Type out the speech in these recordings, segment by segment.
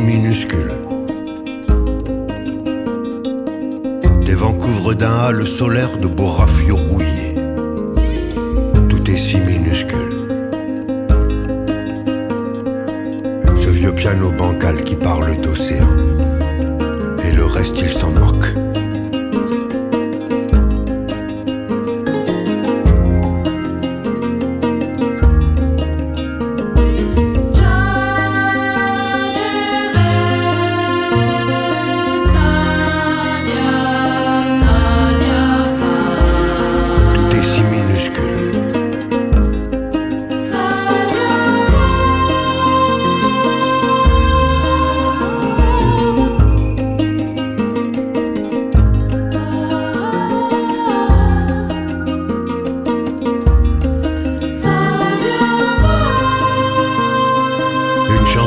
minuscule. Des vents couvrent d'un halo solaire de beaux raffiaux rouillés. Tout est si minuscule. Ce vieux piano bancal qui parle d'océan.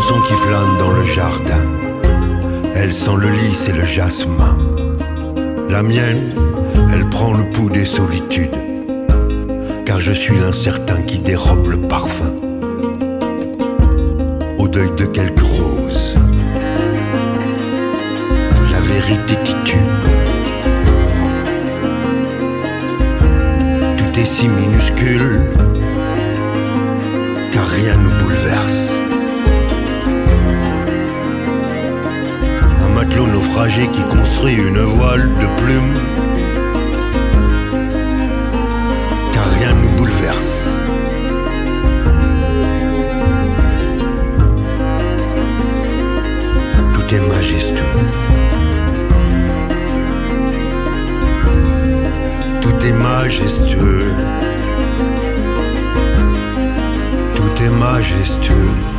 Qui flâne dans le jardin. Elle sent le lys et le jasmin. La mienne, elle prend le pouls des solitudes. Car je suis l'incertain qui dérobe le parfum. Au deuil de quelques roses. La vérité qui tue. Tout est si minuscule. Car rien ne bouleverse. Matelot naufragé qui construit une voile de plumes. Car rien nous bouleverse. Tout est majestueux. Tout est majestueux. Tout est majestueux.